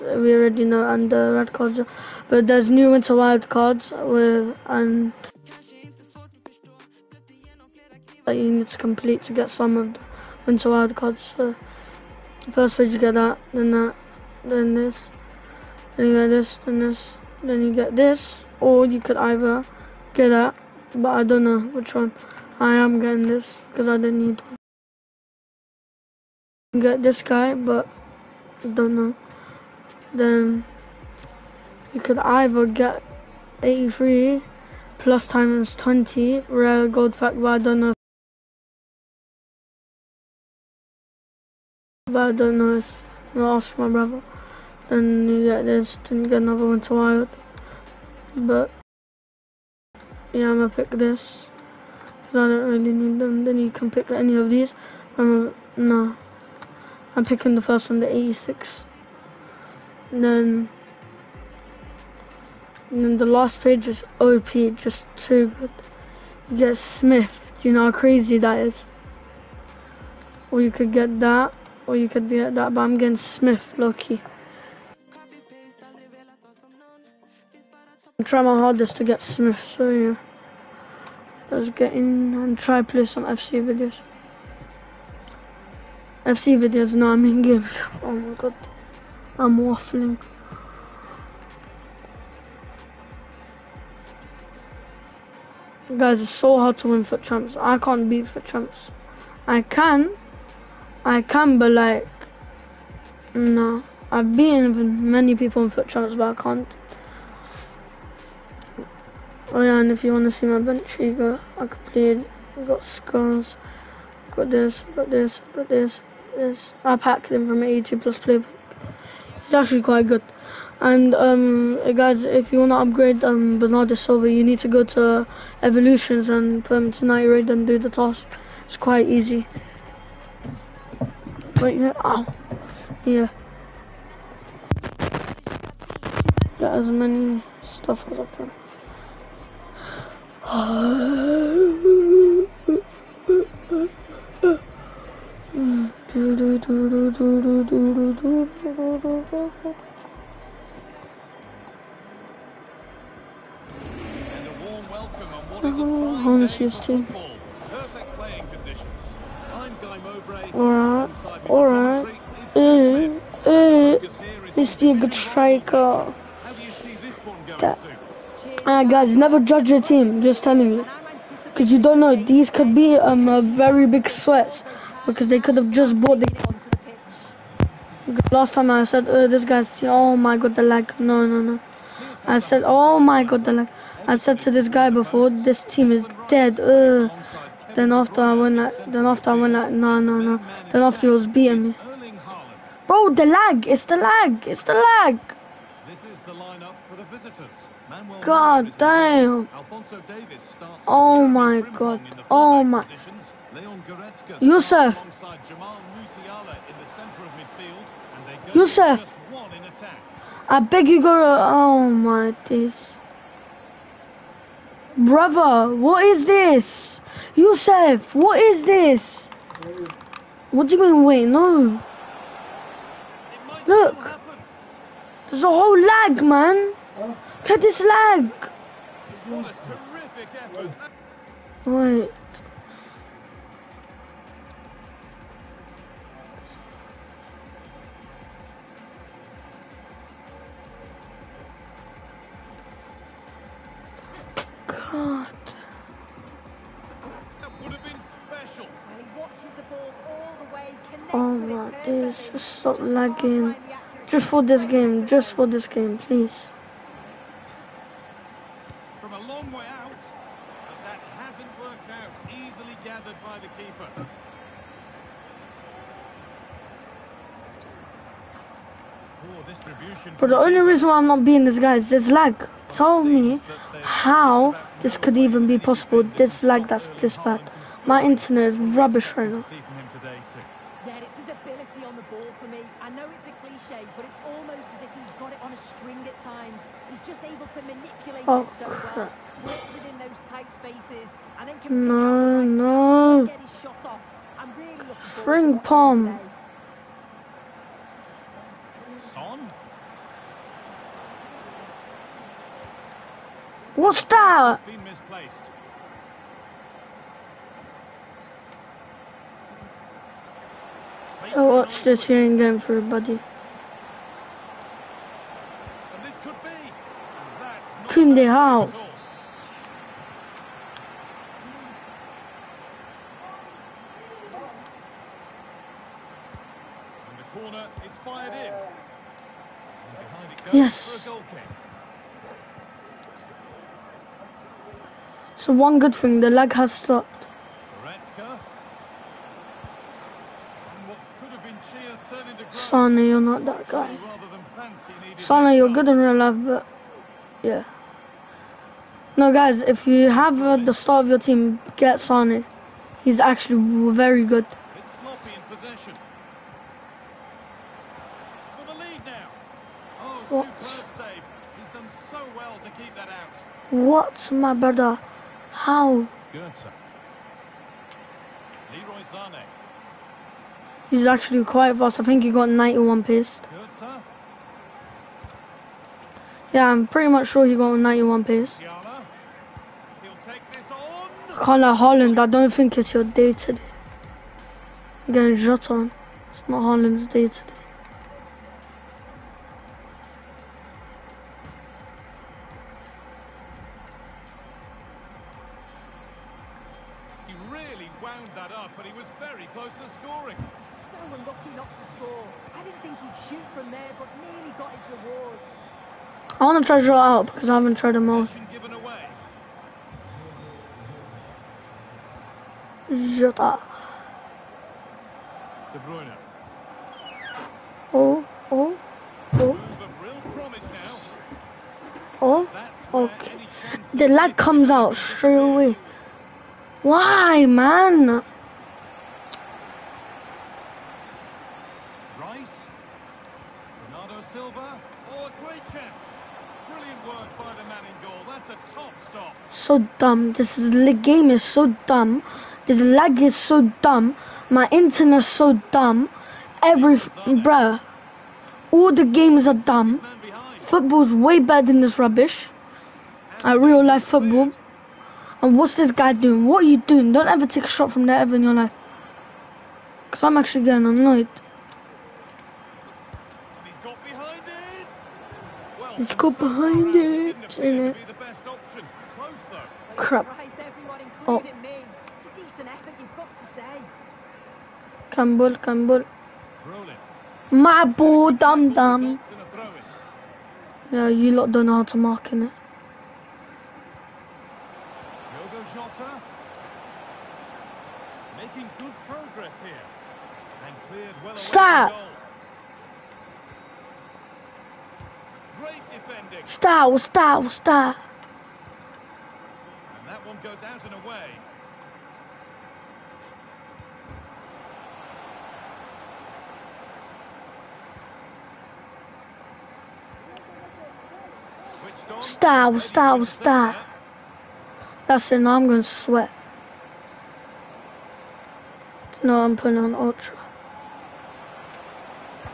we already know, and the red cards. But there's new winter wild cards with and that you need to complete to get some of the winter wild cards. So first page you get that, then that, then this, then you get this, then this, then you get this, or you could either get that, but I don't know which one. I am getting this because I didn't need one. Get this guy, but I don't know. Then you could either get 83 plus times 20 rare gold pack, but I don't know. But I don't know. I'll ask my brother. Then you get this. Then you get another winter wild. But yeah, I'm gonna pick this because I don't really need them. Then you can pick any of these. I'm no. I'm picking the first one, the 86. And then, and then the last page is OP, just too good. You get Smith. Do you know how crazy that is? Or you could get that, or you could get that, but I'm getting Smith, lucky. I'm trying my hardest to get Smith, so yeah. Let's get in and try play some FC videos. FC videos, no, I'm in games. Oh my god. I'm waffling. Guys, it's so hard to win FUT champs. I can't beat FUT champs. I can. I can, but like, no. I've beaten many people in FUT champs, but I can't. Oh yeah, and if you want to see my bench, you go. I completed. I got scars. Got this. Got this. Got this. This. I packed them from 82 plus playbook. It's actually quite good. And um, guys, if you want to upgrade um, Bernardo Silva, you need to go to Evolutions and put him to night raid and do the task. It's quite easy. Wait, yeah, ow, yeah. Get as many stuff as I can. I'm Guy Mowbray. Alright, Alongside me alright. commentary is Uh, Smith. uh, Focus here is needs on to be a good striker. Do this That-? Ah, guys, never judge your team. Just telling you, because you don't know. These could be um a very big sweats because they could have just bought the. Last time I said, uh, this guy's. Oh my god, the lag. No, no, no. I said, oh my god, the lag. I said to this guy before, this team is dead. Uh. Then after I went like, then after I went like, no, no, no. Then after he was beating me. Bro, the lag. It's the lag. It's the lag. This is the lineup for the visitors. Manuel God damn. goal. Alphonso starts Oh my God. Frimpong in the Oh my- positions. Leon Goretzka Youssef. alongside Jamal Musiala in the centre of midfield, and they go Youssef. just one in attack. I beg you go to, oh my days. Brother, what is this? Yusuf, what is this? What do you mean wait, no. Look. There's a whole lag, man. Look at this lag. What a terrific effort. Wait. God. That would have been special. Well, he watches the ball all the way, connects Oh with my days, just stop lagging. find the accuracy. Just for this game, just for this game, please. From a long way out, but that hasn't worked out. Easily gathered by the keeper. Poor distribution. But the only reason why I'm not beating this guy is this lag. Tell me how this could even be possible. This lag that's this bad. My internet is rubbish right now. Yeah, it's his ability on the ball for me. I know it's a cliche, but it's almost as if he's got it on a string at times. He's just able to manipulate oh, it so oh, crap. well, work within those tight spaces, and then can no, right no. get his shot off. I'm really looking Ring palm. Son? What's that? I watched this here in game for everybody. And this could be. And that's not Kunde, how? And the corner is fired in. And behind it goes Yes. for a goal kick. So one good thing, the lag has stopped. Goretzka. And what could have been cheers turned into groans. Sana, you're not that guy. Rather than fancy needed Sana, you're good in real life, but yeah. No, guys, if you have at the start of your team, get Sane. He's actually very good. Sloppy in possession. For the lead now. Oh, What? superb save. He's done so well to keep that out. What, my brother? How? Leroy Sané. He's actually quite fast. I think he got 91 pace. Yeah, I'm pretty much sure he got 91 pace. Tiala. He'll take this on. Connor Holland, I don't think it's your day today. Getting shot on. It's not Holland's day today. Wound that up, but he was very close to scoring. So unlucky not to score. I didn't think he'd shoot from there, but nearly got his rewards. I want to try Joe out because I haven't tried him out. Possession given away. Jota. De Bruyne. Oh, oh, oh, Move of real promise now. oh. Okay. The lag comes out straight away. Why, man? Rice. Bernardo Silva. Oh, a great chance. Brilliant work by the man in goal. That's a top stop. So dumb. This game is so dumb. This lag is so dumb. My internet's so dumb. Every bruh. All the games are dumb. Football's way better than this rubbish. At real life football. And what's this guy doing? What are you doing? Don't ever take a shot from there ever in your life. Because I'm actually getting annoyed. He's got behind it. Well, He's got behind it, option. Close. Crap. Oh. It's a decent effort, you've got to say. Campbell, Campbell. My boy, dum dum. Yeah, you lot don't know how to mark in it. Diogo Jota. Making good progress here. And cleared well away from Stop. goal. Great defending. Start, start, start. And that one goes out and away. Switched on. Start, Ready to start, intercept start. there. That's it, now I'm going to sweat. No, I'm putting on ultra.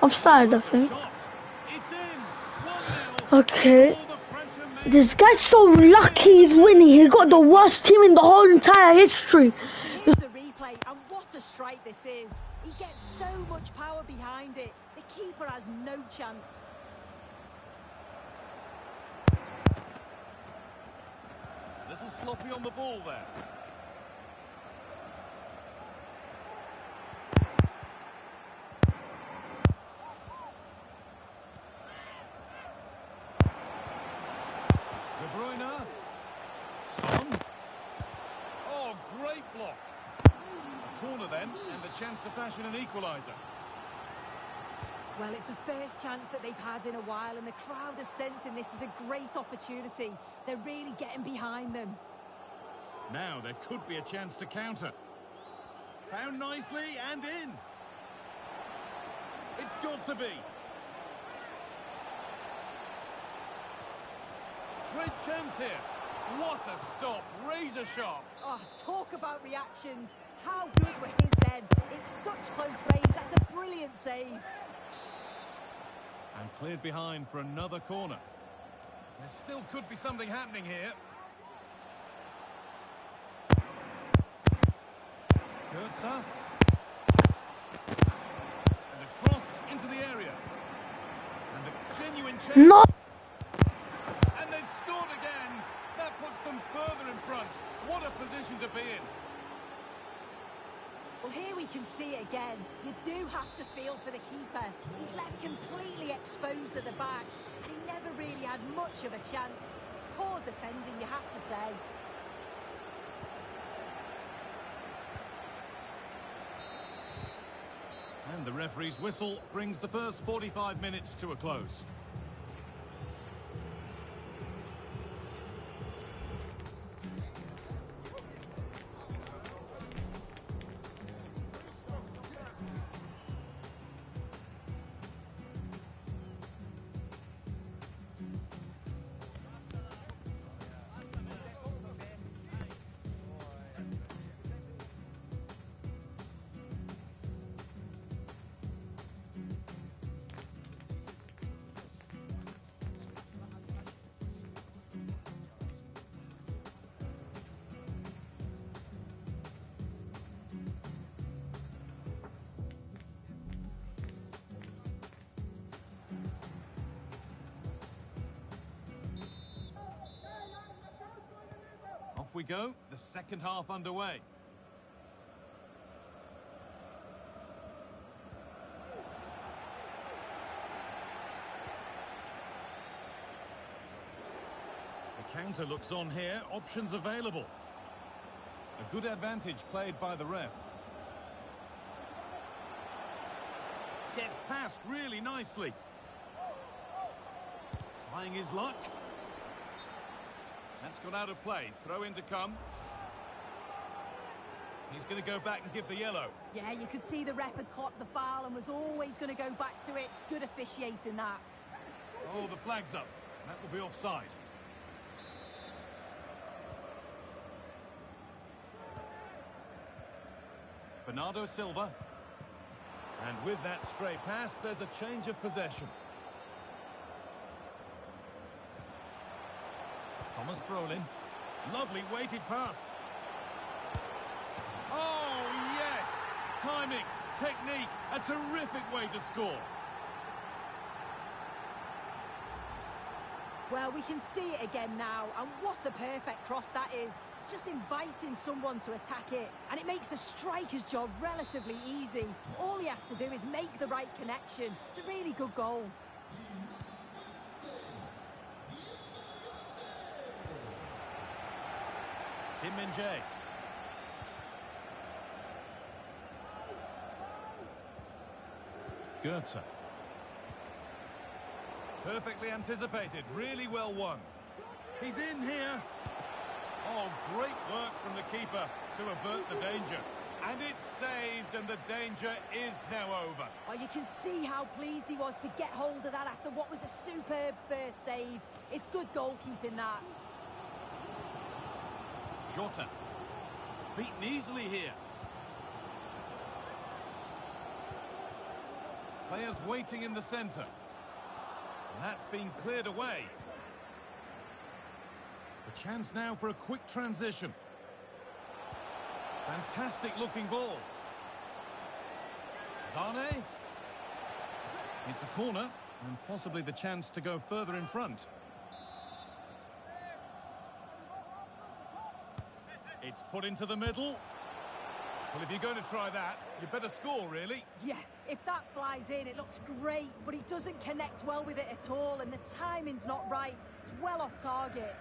Offside, I think. Shot. It's in. 1-0. Okay. All the pressure made This guy's so lucky he's winning. He got the worst team in the whole entire history. Here's the replay, and what a strike this is. He gets so much power behind it. The keeper has no chance. A little sloppy on the ball there. De Son. Oh, great block. A corner then, and the chance to fashion an equaliser. Well, it's the first chance that they've had in a while, and the crowd are sensing this is a great opportunity. They're really getting behind them. Now there could be a chance to counter. Found nicely and in. It's got to be. Great chance here. What a stop. Razor sharp. Oh, talk about reactions. How good were his then? It's such close range. That's a brilliant save. And cleared behind for another corner. There still could be something happening here. Kurtzer. And a cross into the area. And a genuine chance. Not them further in front. What a position to be in. Well, here we can see it again. You do have to feel for the keeper. He's left completely exposed at the back, and he never really had much of a chance. It's poor defending, you have to say. And the referee's whistle brings the first 45 minutes to a close. We go, the second half underway. The counter looks on here, options available. A good advantage played by the ref. Gets past really nicely. Trying his luck. That's gone out of play. Throw in to come. He's going to go back and give the yellow. Yeah, you could see the ref had clocked the foul and was always going to go back to it. Good officiating that. Oh, the flag's up. That will be offside. Bernardo Silva. And with that stray pass, there's a change of possession. Thomas Brolin. Lovely weighted pass. Oh, yes! Timing, technique, a terrific way to score. Well, we can see it again now, and what a perfect cross that is. It's just inviting someone to attack it, and it makes the striker's job relatively easy. All he has to do is make the right connection. It's a really good goal. Kim Min Jae. Goetze. Perfectly anticipated, really well won. He's in here. Oh, great work from the keeper to avert the danger. And it's saved, and the danger is now over. Oh, you can see how pleased he was to get hold of that after what was a superb first save. It's good goalkeeping, that. Jota. Beaten easily here. Players waiting in the centre. And that's been cleared away. A chance now for a quick transition. Fantastic looking ball. Sané. It's a corner and possibly the chance to go further in front. It's put into the middle. Well, if you're going to try that, you better score, really. Yeah, if that flies in, it looks great, but he doesn't connect well with it at all, and the timing's not right. It's well off target.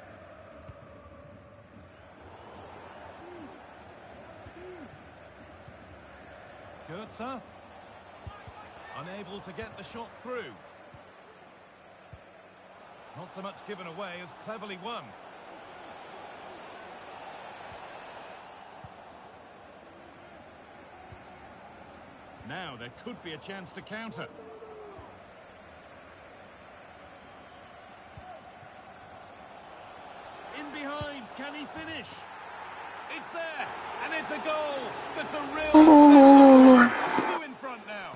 Goetze. Unable to get the shot through. Not so much given away as cleverly won. Now there could be a chance to counter. In behind, can he finish? It's there, and it's a goal. That's a real two in front now.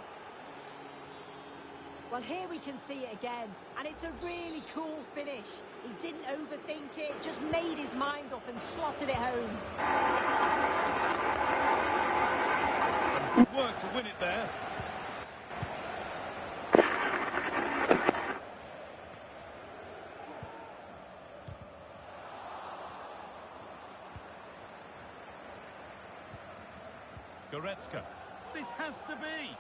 Well, here we can see it again, and it's a really cool finish. He didn't overthink it, just made his mind up and slotted it home. Work to win it there. Goretzka. This has to be.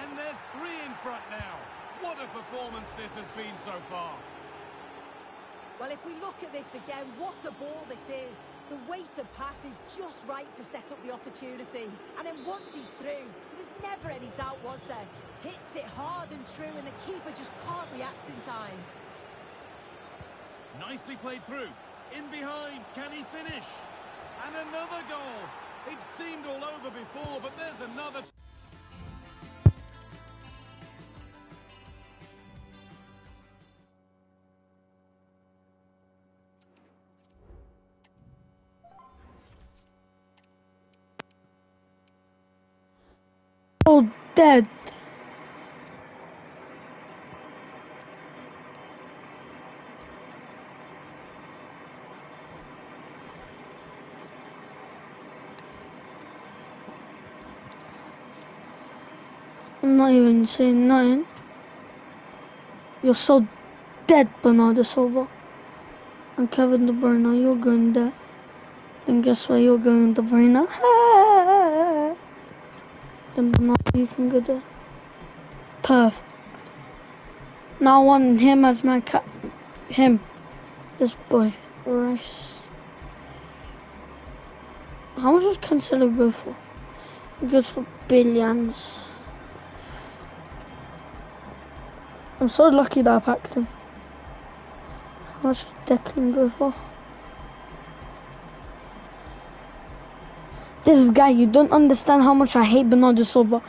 And they're three in front now. What a performance this has been so far. Well, if we look at this again, what a ball this is. The weight of pass is just right to set up the opportunity. And then once he's through, there was never any doubt, was there? Hits it hard and true, and the keeper just can't react in time. Nicely played through. In behind, can he finish? And another goal. It seemed all over before, but there's another... dead. I'm not even saying nothing. You're so dead, Bernardo Silva. And Kevin De Bruyne, you're going there. Then guess where you're going, De Bruyne? Then Bernardo, you can go there. Perfect. Now I want him as my cat. Him. This boy. Rice. How much does Cancelo go for? He goes for billions. I'm so lucky that I packed him. How much did Declan go for? This is guy, you don't understand how much I hate Bernardo Silva.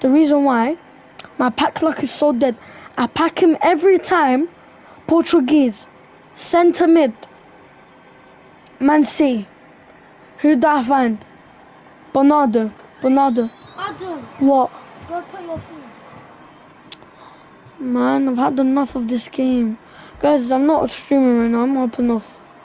The reason why my pack luck is so dead. I pack him every time. Portuguese, centre mid, Man C. Who do I find? Bernardo. Bernardo. Adam, What? go put your things. Man, I've had enough of this game. Guys, I'm not streaming right now. I'm up enough.